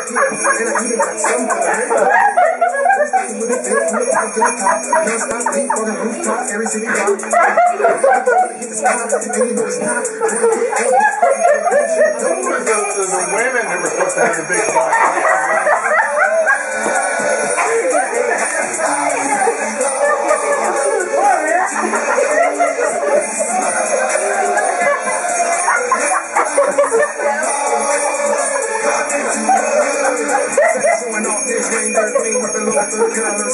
The women that were supposed to have the big black. Color.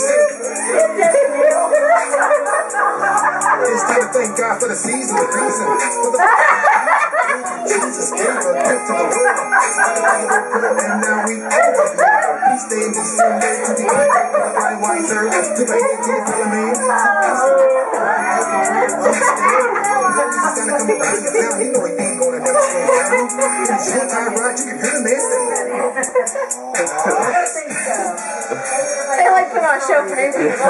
It's time to thank God for the season, the reason. For the Jesus gave a gift to the world. And now we over. We stay in December to the end. To the head to the parliament. Just gotta come around your town. You know he ain't gonna never slow down. Your time, right? You can hear the man show for new people.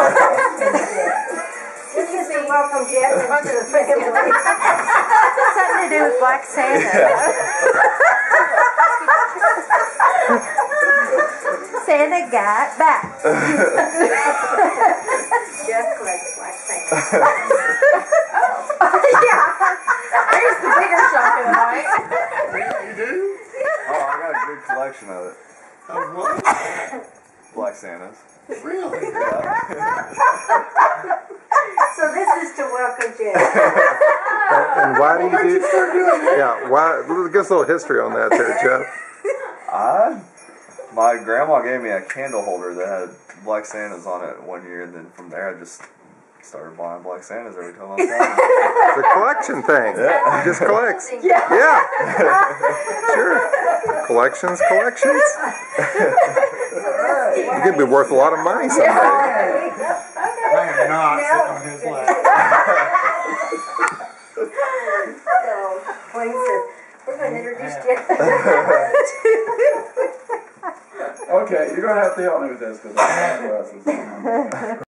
This is the welcome gift to the family. Something to do with Black Santa. Santa got back. Jeff collects black things. yeah. Here's the bigger shock of the night. You do? Oh, I got a good collection of it. Of what? Black Santas. Really? So this is to welcome Jeff. And why do you Why'd you do? start doing that? Yeah, why? Give us a little history on that, there, Jeff. I, my grandma gave me a candle holder that had Black Santas on it one year, and then from there I just started buying Black Santas every time I found them. It's a collection thing. Yeah. Just collects. Yeah. Yeah. Sure. Collections, collections. You could be worth a lot of money someday. I am not sitting on his lap. So Wayne says, we're going to introduce Jeff. Okay, you're gonna have to help me with this because I don't know what